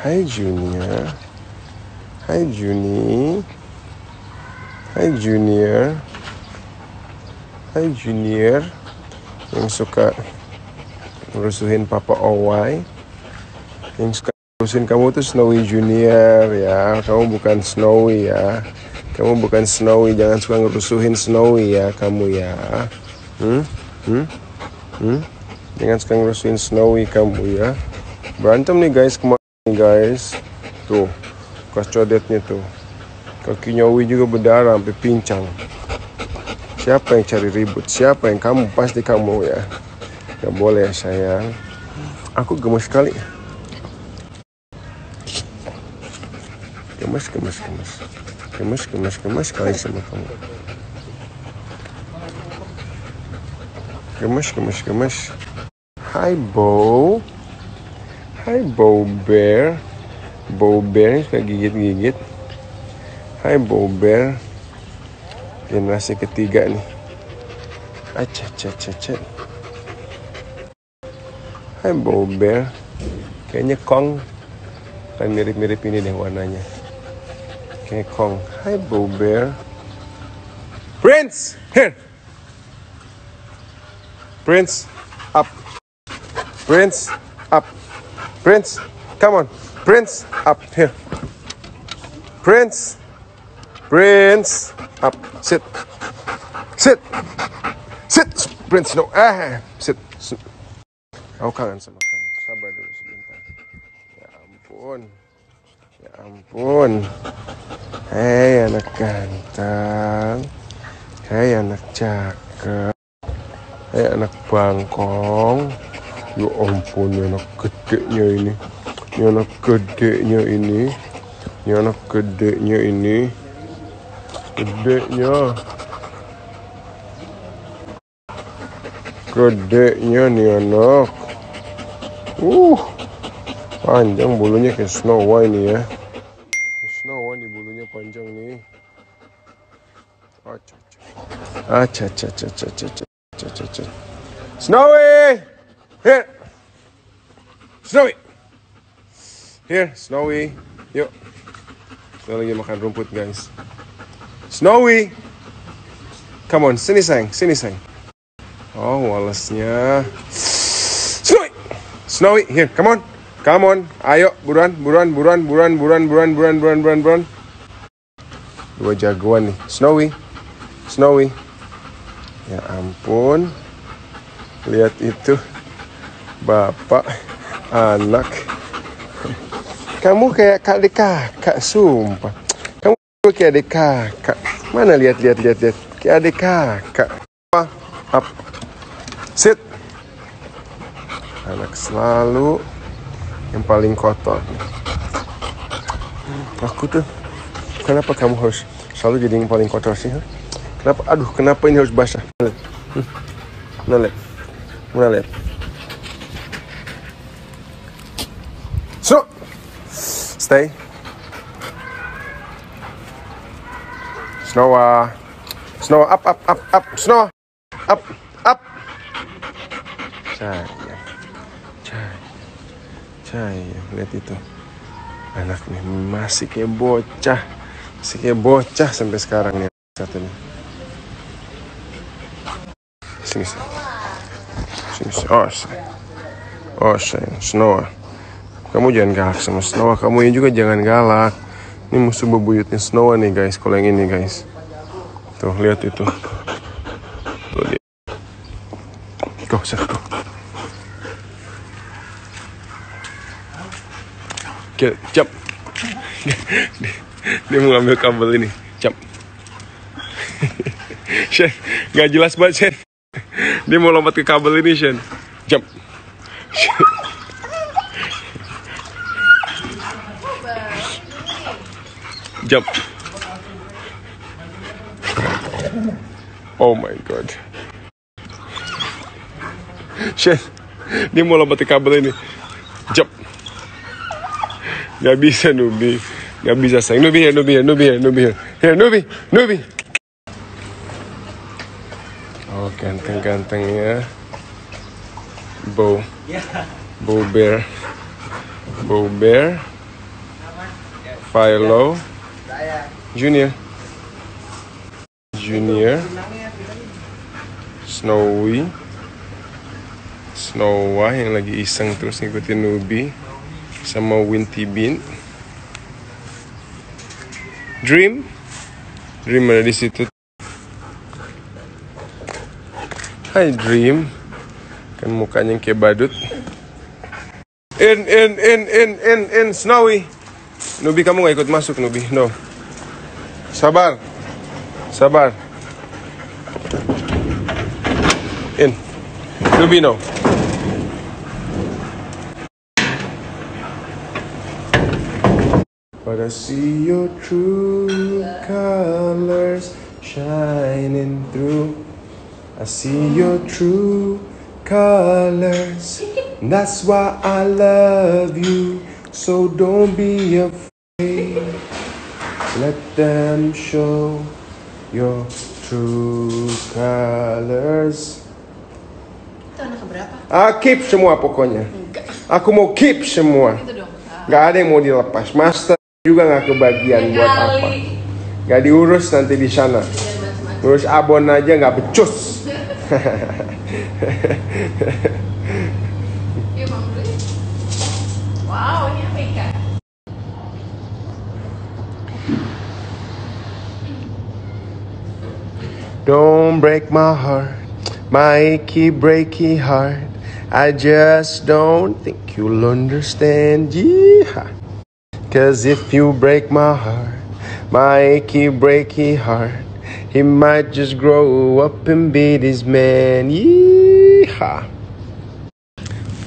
Hai Junior. Hai Juni. Hai Junior. Hai Junior yang suka ngerusuhin Papa Owai. Yang suka ngerusuhin kamu tuh Snowy Junior ya. Kamu bukan Snowy ya. Kamu bukan Snowy, jangan suka ngerusuhin Snowy ya kamu ya. Hmm? Hmm? Hmm? Jangan suka ngerusuhin Snowy kamu ya. Berantem nih guys kemarin guys. Tuh, bekas codetnya tuh. Kakinya Wi juga berdarah sampai pincang. Siapa yang cari ribut? Siapa yang kamu? Pasti kamu ya. Gak boleh sayang. Aku gemes sekali. Gemes, gemes, gemes. Gemes, gemes, gemes sekali sama kamu. Gemes, gemes, gemes. Hai Bo. Hai Bo Bear. Bo Bear suka gigit-gigit. Hai Bo Bear. Generasi ketiga nih. Acah, acah, acah, acah. Hai Bo Bear. Kayaknya Kong. Kan mirip-mirip ini deh warnanya. Kayak Kong. Hai Bo Bear. Prince! Here! Prince, up. Prince, up. Prince, come on. Prince, up here. Prince, Prince, up. Sit. Sit. Sit. Prince, no. Eh, sit. sit. Aku kangen sama kamu. Sabar dulu sebentar. Ya ampun. Ya ampun. Hei anak ganteng. Hei anak cakep. Hei anak bangkong. Ya ampun, ini anak gedenya ini. Ini anak gedenya ini. Ini anak gedenya ini. Gedenya. Gedenya nih anak. Uh, panjang bulunya kayak Snow White nih ya. Snow White nih bulunya panjang nih. Acha, acha, acha, acha, acha, acha, acha, acha, acha, acha. Snowy, here. Snowy, here, Snowy. Yuk, kita lagi makan rumput guys. Snowy, come on, sini sayang, sini sayang. Oh, walesnya. Snowy, Snowy, here, come on, come on. Ayo, buruan, buruan, buruan, buruan, buruan, buruan, buruan, buruan, buruan, buruan. Dua jagoan nih, Snowy, Snowy. Ya ampun, lihat itu, bapak, anak. Kamu kayak kak adik kakak, sumpah. Kamu kayak adik kakak. Mana lihat, lihat, lihat, lihat. Kayak adik kakak. Apa? Up. Sit. Anak selalu yang paling kotor. Aku tuh, kenapa kamu harus selalu jadi yang paling kotor sih? huh? Kenapa? Aduh, kenapa ini harus basah? Lihat. Hmm. Mana lihat? Mana lihat? So, stay. Snowa. Snowa, up, up, up, up. Snowa. Up, up. Sayang. Sayang. Sayang. Lihat itu. Anak nih masih kayak bocah. Masih kayak bocah sampai sekarang nih. Satu nih. Sini, sini. Sini, sini. Oh, sayang. Oh, sayang. Snowa. Kamu jangan galak sama Snowa. Kamu ini juga jangan galak. Ini musuh bebuyutnya Snowa nih guys. Kalau yang ini guys. Tuh, lihat itu. Tuh, lihat. Go, set, go. Oke, jump. dia, dia mau ngambil kabel ini. Jump. Shen, nggak jelas banget Shen. Dia mau lompat ke kabel ini Shen. Jump. Jump, oh my god. Shit. Dia mau lompat kabel ini. Jump. Gak bisa Nubi. Gak bisa sayang. Nubi ya Nubi ya Nubi ya Nubi ya. Ya Nubi Nubi. Oh ganteng-ganteng ya. Bow. Bow bear. Bow bear. Philo Junior. Junior. Snowy. Snowa yang lagi iseng terus ngikutin Nubi sama Winty Bean. Dream. Dream ada di situ. Hai Dream. Kan mukanya kayak badut. In, in, in, in, in, in, Snowy. Nubi kamu nggak ikut masuk Nubi, no. Sabar, sabar. In, Nubi no. But I see your true colors shining through. I see your true colors. That's why I love you. So don't be afraid. Them show your true colors. Itu anak keberapa? Ah, keep semua pokoknya. Enggak. Aku mau keep semua. Itu dong. Ah. Gak ada yang mau dilepas. Master juga nggak kebagian Ya buat apa. Gak diurus nanti di sana. Macam-macam. Ngurus abon aja nggak becus. Don't break my heart, my achy breaky heart. I just don't think you'll understand. Yeah. Cause if you break my heart, my achy breaky heart, he might just grow up and be this man. Yeah.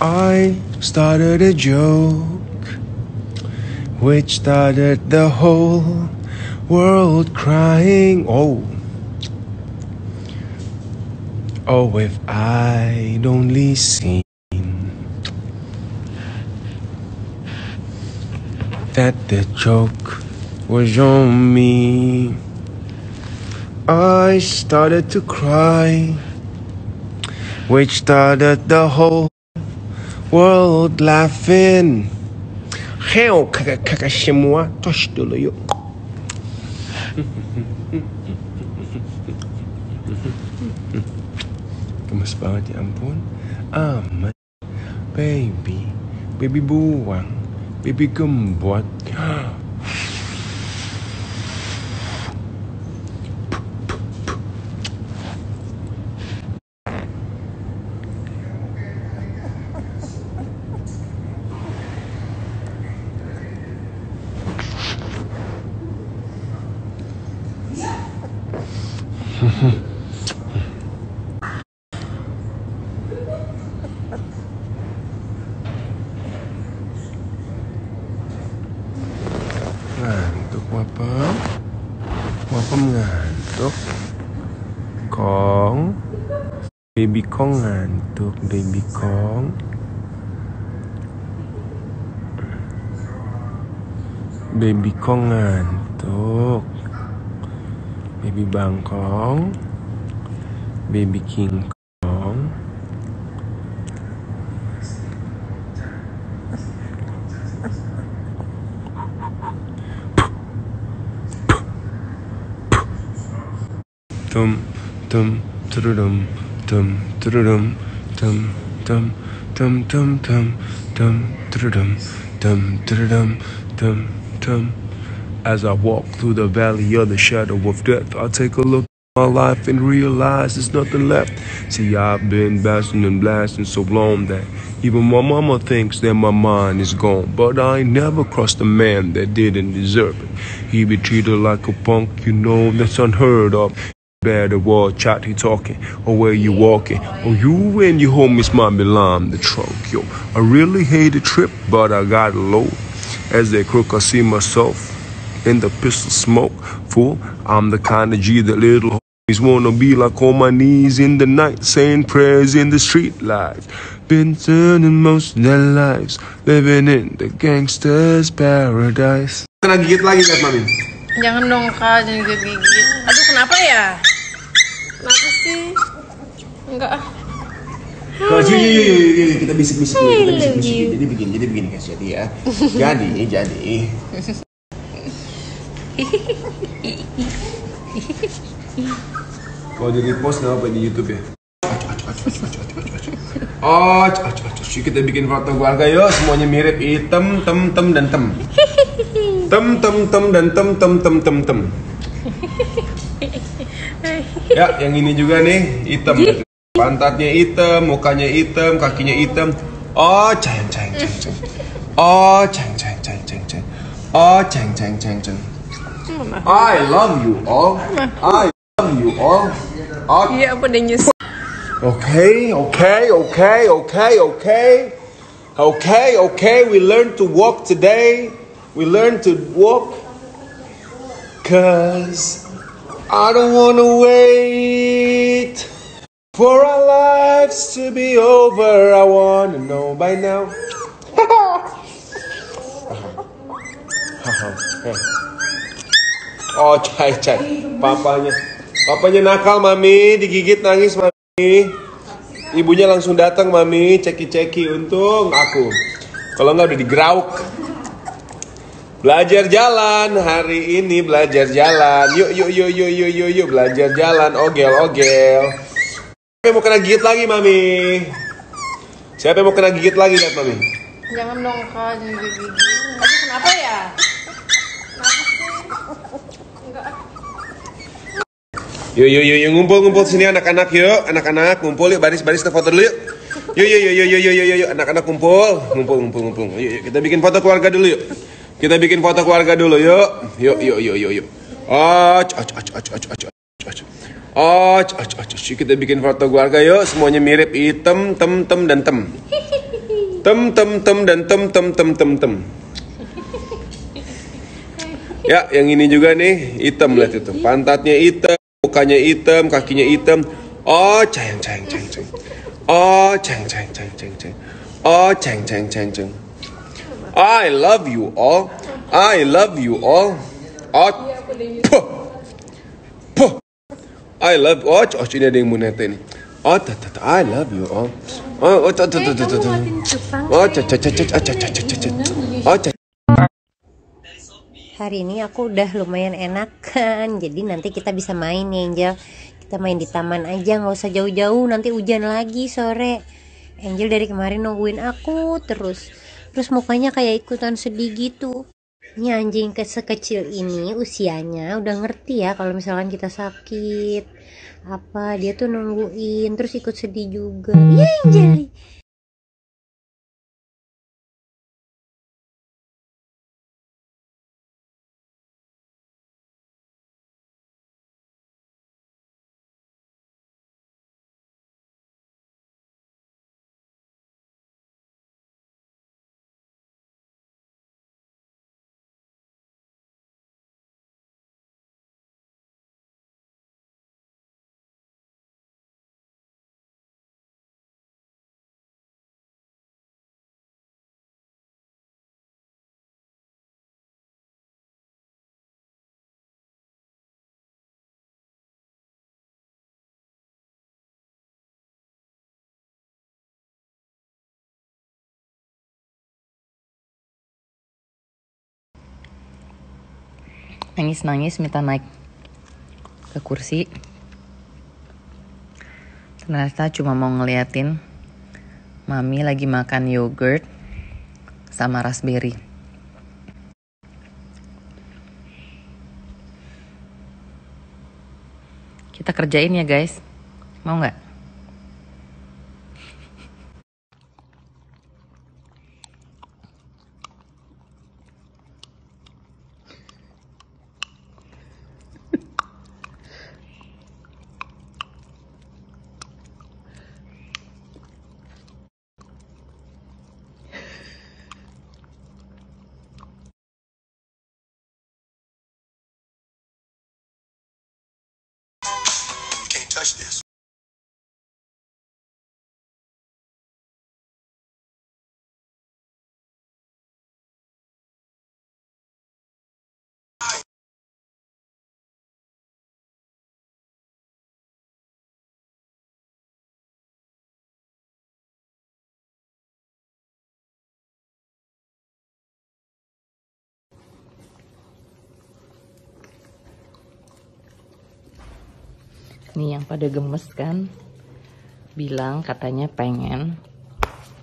I started a joke which started the whole world crying. Oh. Oh, if I'd only seen that the joke was on me, I started to cry, which started the whole world laughing. Gemes banget ya ampun. Amat Baby. Baby buang. Baby gembot Wapam Wapam ngantuk. Kong. Baby Kong ngantuk Baby Kong. Baby Kong ngantuk. Baby Bangkong. Baby King Tum tum turudum tum turudum tum tum tum tum tum tum turudum tum turudum tum tum As I walk through the valley of the shadow of death, I take a look at my life and realize there's nothing left. See, I've been blasting and blasting so long that even my mama thinks that my mind is gone. But I never crossed a man that didn't deserve it. He be treated like a punk, you know, that's unheard of. Better watch out he talking. Or where you walking? Or you and your homies might be lying the trunk yo. I really hate the trip but I got load. As they crook I see myself in the pistol smoke. Fool I'm the kind of G that little homies wanna be like on my knees in the night saying prayers in the street lights. Been turning most of their lives living in the gangster's paradise. Kena gigit lagi lihat mami Jangan dong kak, jangan gigit. Aduh kenapa ya? Kenapa sih? Enggak ah. Kalau sini, yuk, yuk, yuk, yuk, kita bisik-bisik dulu, kita bisik-bisik. Jadi begini, jadi begini guys, jadi ya. Jadi, jadi. Kalau di repost nggak apa di YouTube ya? Oh, kita bikin foto keluarga yuk, semuanya mirip hitam, tem, tem dan tem. Tem, tem, tem dan tem, tem, tem, tem, tem. Ya, yang ini juga nih hitam. Pantatnya hitam, mukanya hitam, kakinya hitam. Oh, ceng, ceng, ceng, ceng. Oh, ceng, ceng, ceng, ceng, ceng. Oh, ceng, ceng, ceng, ceng. I love you all. I love you all. Oh, Iya, apa dia nyus? Okay, okay, okay, okay, okay. Okay, okay, we learn to walk today. We learn to walk. Cause I don't wanna wait for our lives to be over. I wanna know by now. oh, cai cai. Papanya. Papanya nakal, Mami. Digigit nangis, Mami. Ibunya langsung datang, Mami. Ceki-ceki. Untung aku. Kalau nggak udah digrauk. Belajar jalan hari ini belajar jalan. Yuk yuk yuk yuk yuk yuk yuk belajar jalan. Ogel ogel. Siapa yang mau kena gigit lagi, Mami? Siapa yang mau kena gigit lagi, lihat Mami? Jangan dong kak, jangan digigit. Aduh, kenapa ya? Yuk yuk yuk yuk ngumpul ngumpul sini anak-anak yuk anak-anak ngumpul yuk baris baris ke foto dulu yuk. Yuk yuk yuk yuk yuk yuk yuk yuk anak-anak kumpul ngumpul ngumpul ngumpul. Yuk, yuk kita bikin foto keluarga dulu yuk. Kita bikin foto keluarga dulu yuk. Yuk yuk yuk yuk yuk. Och och. Kita bikin foto keluarga yuk semuanya mirip hitam tem tem dan tem. Tem tem tem dan tem tem tem tem tem. Ya, yang ini juga nih hitam lihat itu. Pantatnya hitam, mukanya hitam, kakinya hitam. Oh, ceng ceng ceng ceng. Oh, ceng ceng ceng ceng ceng. Oh, ceng ceng ceng ceng. I love you all. I love you all. Oh, puh. Puh. I love oh, oh ini ada yang mau nete nih. Oh, I love you all. Oh, oh, tata, tata, tata, tata. Oh, caca, caca, caca, caca, caca. Oh. Hari ini aku udah lumayan enak kan Jadi nanti kita bisa main nih Angel Kita main di taman aja nggak usah jauh-jauh Nanti hujan lagi sore Angel dari kemarin nungguin aku terus Terus mukanya kayak ikutan sedih gitu. Ini anjing ke sekecil ini usianya udah ngerti ya kalau misalkan kita sakit. Apa dia tuh nungguin terus ikut sedih juga. Ya Angel nangis-nangis minta naik ke kursi. Ternyata cuma mau ngeliatin mami lagi makan yogurt sama raspberry. Kita kerjain ya guys. Mau nggak Nih yang pada gemes kan bilang katanya pengen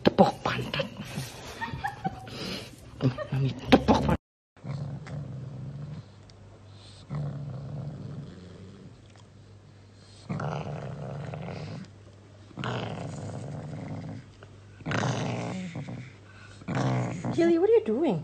tepok pantat. Jilly, what are you doing?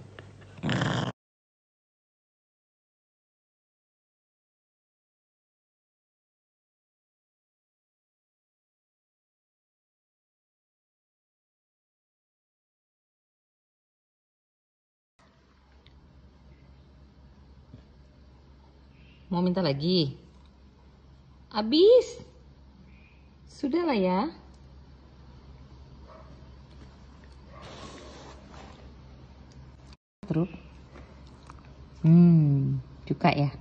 Mau minta lagi? Abis. Sudahlah ya. Trup. Hmm, suka ya.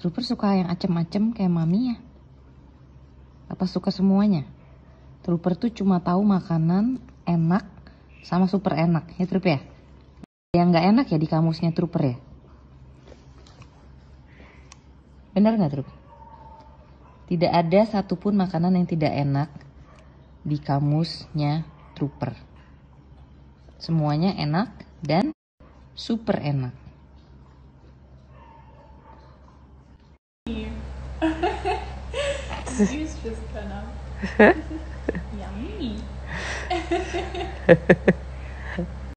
Trooper suka yang acem-acem kayak mami ya. Apa suka semuanya? Trooper tuh cuma tahu makanan enak sama super enak ya Trup ya. Yang nggak enak ya di kamusnya Trooper ya. Benar nggak Trup? Tidak ada satupun makanan yang tidak enak di kamusnya Trooper. Semuanya enak dan super enak. Of yummy.